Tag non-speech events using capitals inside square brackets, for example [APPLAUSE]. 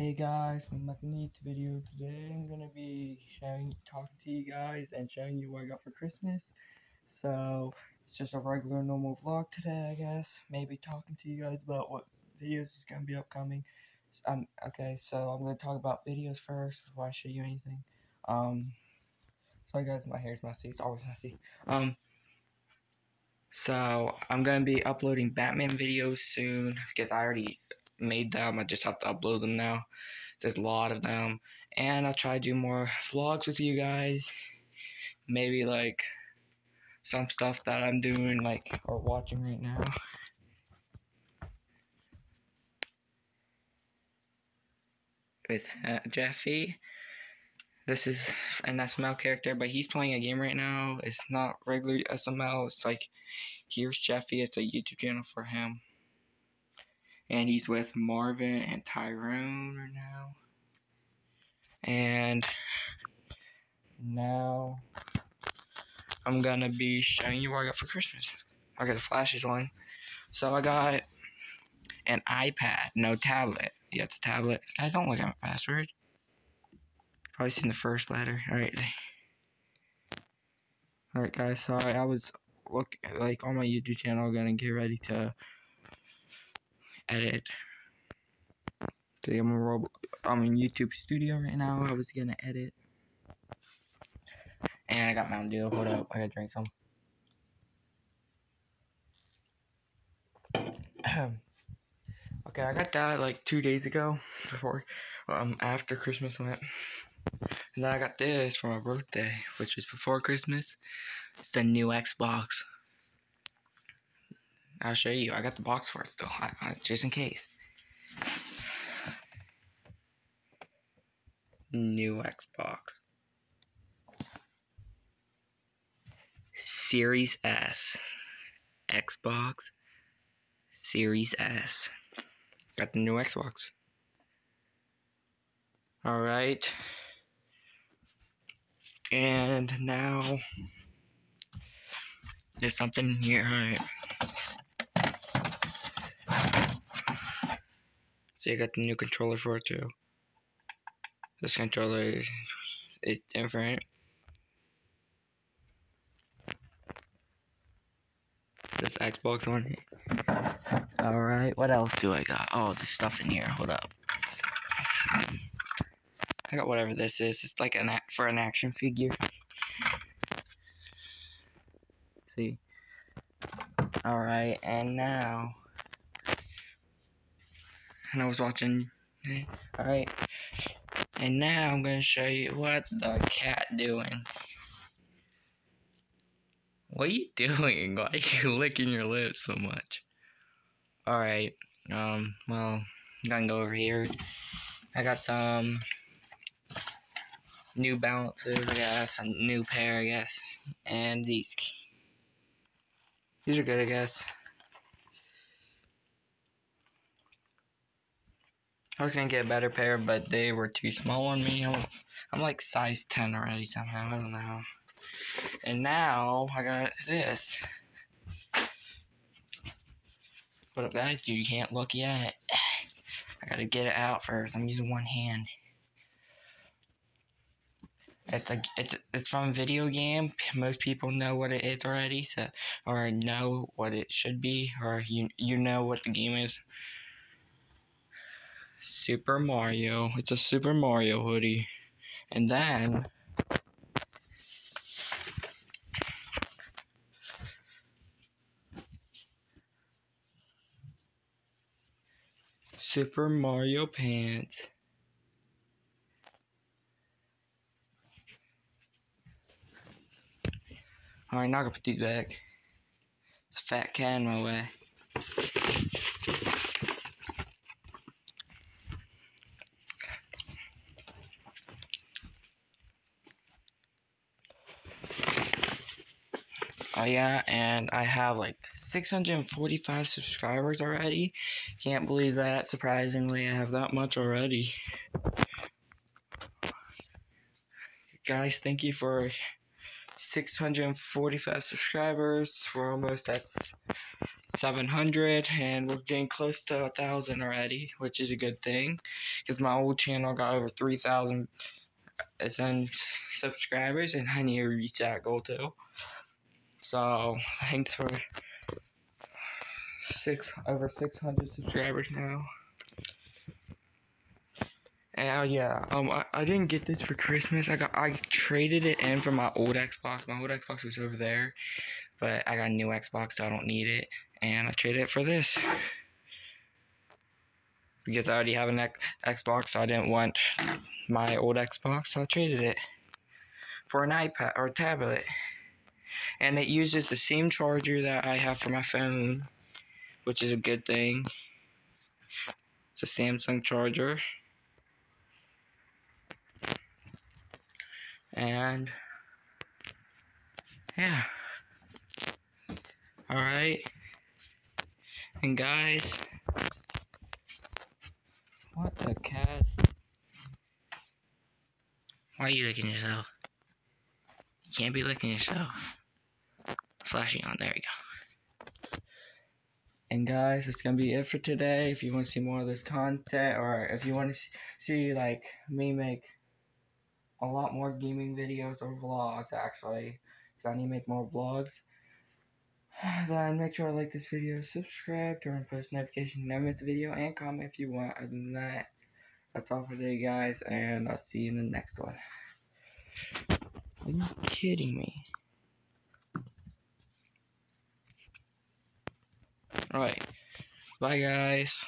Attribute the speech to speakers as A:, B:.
A: Hey guys, to the YouTube video. Today I'm gonna be showing, talking to you guys and showing you what I got for Christmas. So it's just a regular normal vlog today, I guess. Maybe talking to you guys about what videos is gonna be upcoming. Um, okay, so I'm gonna talk about videos first before I show you anything. Um, sorry guys, my hair's messy. It's always messy. Um, so I'm gonna be uploading Batman videos soon because I already made them. I just have to upload them now. There's a lot of them. And I'll try to do more vlogs with you guys. Maybe like some stuff that I'm doing like or watching right now. With uh, Jeffy. This is an SML character, but he's playing a game right now. It's not regular SML. It's like, here's Jeffy. It's a YouTube channel for him and he's with Marvin and Tyrone right now. And now I'm gonna be showing you what I got for Christmas. I got the flashes one. So I got an iPad, no tablet. Yeah, it's a tablet. Guys, don't look at my password. Probably seen the first letter. Alright. Alright guys, sorry I was look like on my YouTube channel gonna get ready to edit. See, I'm, Rob I'm in YouTube Studio right now. I was gonna edit. And I got Mountain Dew. Hold up, I gotta drink some. [CLEARS THROAT] okay, I got that like two days ago, before, um, after Christmas went. And then I got this for my birthday, which was before Christmas. It's the new Xbox. I'll show you. I got the box for it still, I, I, just in case. New Xbox. Series S. Xbox Series S. Got the new Xbox. Alright. And now there's something here. See, I got the new controller for it too. This controller is different. This Xbox one. Alright, what else do I got? Oh, there's stuff in here. Hold up. I got whatever this is. It's like an act for an action figure. See. Alright, and now and I was watching. Alright. And now I'm gonna show you what the cat doing. What are you doing? [LAUGHS] Why are you licking your lips so much? Alright. Um, well, I'm gonna go over here. I got some new balances, I guess, a new pair, I guess. And these. These are good, I guess. I was gonna get a better pair, but they were too small on me. I'm, I'm like size 10 already somehow. I don't know. And now I got this. What up, guys? You can't look yet. I gotta get it out first. I'm using one hand. It's a it's it's from a video game. Most people know what it is already, so or know what it should be, or you you know what the game is. Super Mario. It's a Super Mario hoodie. And then Super Mario pants. Alright, now I gotta put these back. It's a fat cat in my way. Oh yeah, and I have like 645 subscribers already. Can't believe that. Surprisingly, I have that much already. Guys, thank you for 645 subscribers. We're almost at 700 and we're getting close to a thousand already which is a good thing because my old channel got over 3000 uh, subscribers and i need to reach that goal too so thanks for six over 600 subscribers now and uh, yeah um I, I didn't get this for christmas i got i traded it in for my old xbox my old xbox was over there but i got a new xbox so i don't need it and I traded it for this because I already have an X- Xbox. So I didn't want my old Xbox, so I traded it for an iPad or tablet. And it uses the same charger that I have for my phone, which is a good thing. It's a Samsung charger. And yeah. Alright. And guys, what the cat? Why are you licking yourself? You can't be licking yourself. Flashing on, there we go. And guys, that's gonna be it for today. If you want to see more of this content, or if you want to see like me make a lot more gaming videos or vlogs, actually, because I need to make more vlogs [SIGHS] then make sure to like this video, subscribe, turn on post notifications, never miss a video, and comment if you want. Other than that, that's all for today, guys, and I'll see you in the next one. Are you kidding me? Alright. Bye, guys.